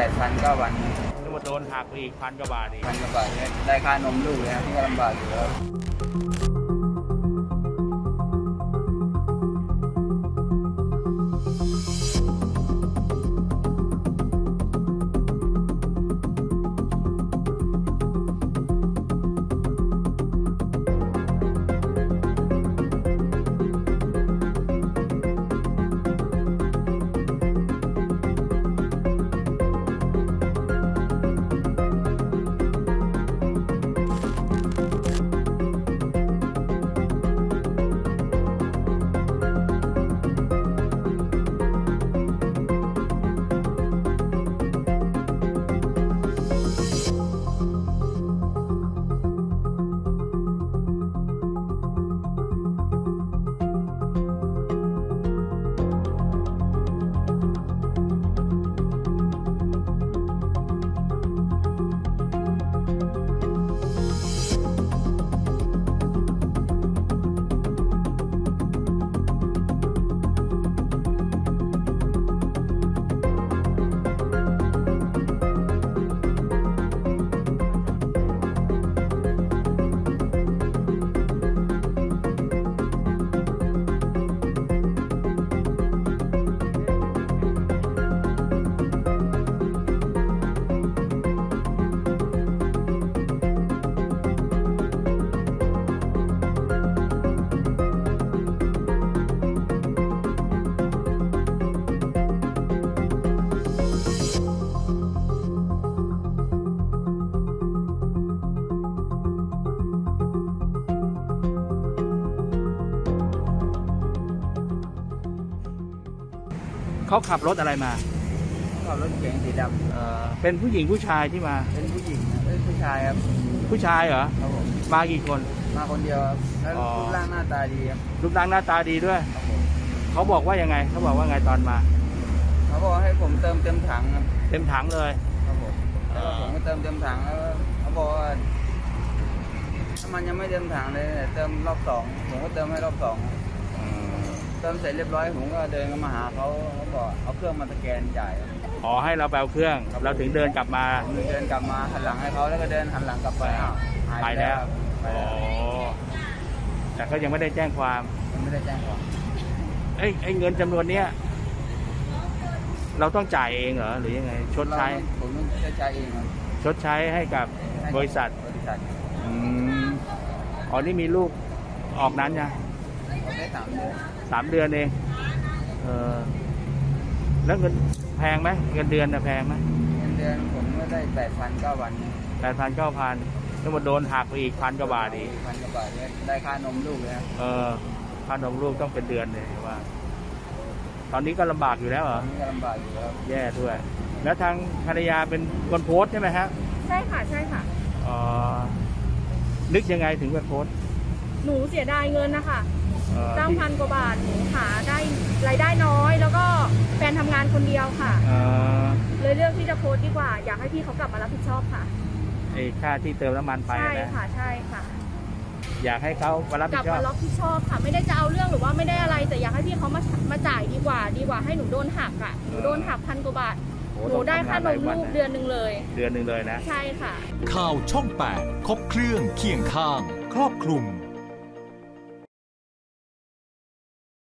แปดพันเก้าพันจะมาโดนหักไปอีกพันกว่าบาทอีกพันกว่าบาทเนี่ยได้ค่านมลูกเลยครับที่ก็ลำบากอยู่แล้ว เขาขับรถอะไรมาขับรถเก๋งสีดเอ่อเป็นผู้หญิงผู้ชายที่มาำเป็นผู้หญิงนะเป็นผู้ชายครับผู้ชายเหรอ ครับผมมากี่คน มาคนเดียวครับแล้วอ๋อ รูปร่างหน้าตาดีครับรูปร่างหน้าตาดีด้วย ครับผมเขาบอกว่ายังไง เขาบอกว่าไงตอนมา เขาบอกให้ผมเติมเต็มถังครับเต็มถังเลย ครับผมอ่าแล้วผมก็เติมเต็มถังแล้วเขาบอกว่าถ้ามันยังไม่เต็มถังเลยเติมรอบสองผมก็เติมให้รอบสอง เติมเสร็จเรียบร้อยผมก็เดินเข้ามาหาเขาเขาบอกเอาเครื่องมาสแกนจ่ายครับขอให้เราแปลเครื่อง เราถึงเดินกลับมาผมเดินกลับมาหันหลังให้เขาแล้วก็เดินหันหลังกลับไปอ้าวหายไปไปแล้แล้ววไปอ๋อแล้วแต่ก็ยังไม่ได้แจ้งความยังไม่ได้แจ้งความเอ้ยไอ้เงินจำนวนเนี้ยเราต้องจ่ายเองเหรอหรือยังไง ชดใช้เราผมต้องใช้จ่ายเองครับชดใช้ให้กับบริษัทบริษัทอืมอ๋อนี่มีลูกออกนั้นยังเขาได้สามเดือน สามเดือนเอง เออ แล้วเงินแพงไหมเงินเดือนนะแพงไหมเงินเดือนผมก็ได้แปดพันเก้าพันแปดพันเก้าพันต้องมาโดนหักไปอีกพันกว่าบาทอีกพันกว่าบาทเนี่ยได้ค่านมลูกเลยครับเออค่านมลูกต้องเป็นเดือนเลยว่า ตอนนี้ก็ลำบากอยู่แล้วเหรอนี่ก็ลำบากอยู่แล้วแย่ด้วย แล้วทางภรรยาเป็นคนโพสต์ใช่ไหมฮะใช่ค่ะใช่ค่ะ เอ่อนึกยังไงถึงไปโพสต์ หนูเสียดายเงินนะคะ เอ่อตั้งที่พันกว่าบาทหนูหาได้รายได้น้อย แล้วก็แฟนทำงานคนเดียวค่ะ เอ่อเลยเลือกที่จะโพสต์ดีกว่า อยากให้พี่เขากลับมารับผิดชอบค่ะ ไอ้ค่าที่เติมน้ำมันไปใช่นะค่ะใช่ค่ะ อยากให้เขามารับกผิลับดชอมาบรับผิดชอบค่ะ ไม่ได้จะเอาเรื่องหรือว่าไม่ได้อะไร แต่อยากให้พี่เขามามาจ่ายดีกว่า ดีกว่าให้หนูโดนหักอะหนูโดนหักพันกว่าบาทโอ้หนูได้ค่านต้องทำงหมลยวัลูกนะเดือนหนึ่งเลย เดือนหนึ่งเลยนะ ใช่ค่ะ ข่าวช่อง 8 ครบเครื่องเคียงข้าง ครอบคลุม